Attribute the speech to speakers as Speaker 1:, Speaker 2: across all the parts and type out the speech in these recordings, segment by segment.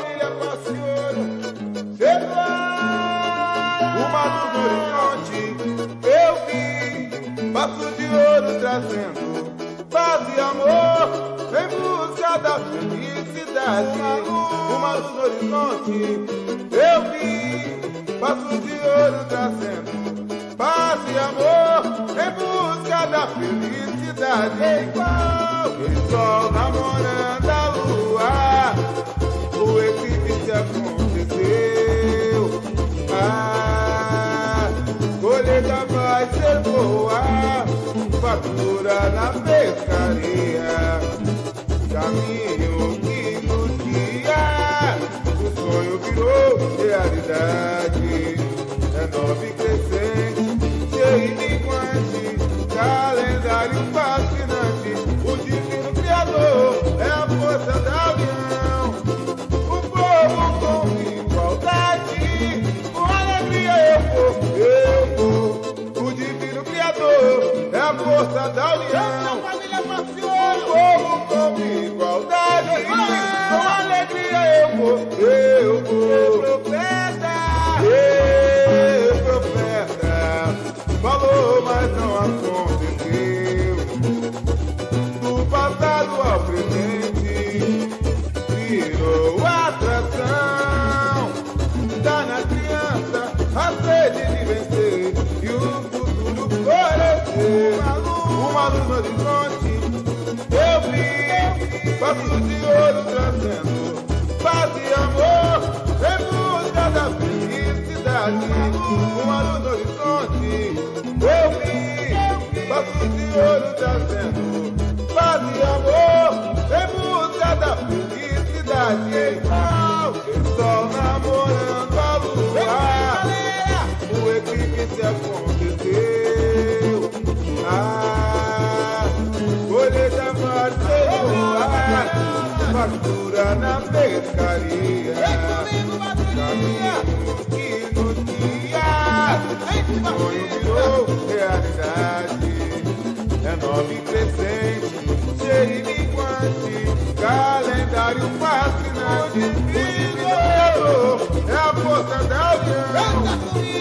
Speaker 1: família passeando. Celular, uma luz no horizonte. Eu vi passo de ouro trazendo paz e amor. Em busca da felicidade. Uma luz, no horizonte. Eu vi passo de ouro trazendo paz e amor. Em busca da felicidade. Fatura na pescaria. Caminho que nos guia, o sonho virou realidade. É nova e crescente, força da união. O povo com igualdade, com alegria eu vou, horizonte, eu vi, passo de ouro trazendo paz e amor em busca da felicidade. Uma luz no horizonte, eu vi, passo de ouro trazendo paz e amor em busca da felicidade. O sol namorando a lua, o eclipse aconteceu. Fartura na pescaria. Caminho que nos guia, sonho virou realidade. É nova e crescente, cheio de quante, calendário fascinante. O divino é a força da união.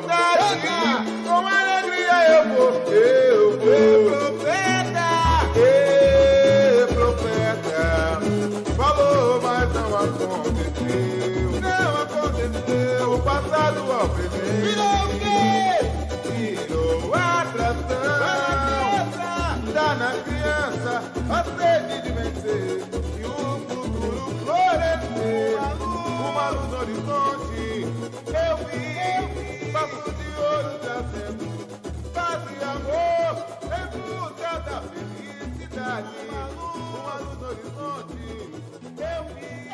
Speaker 1: Com igualdade, eu vi.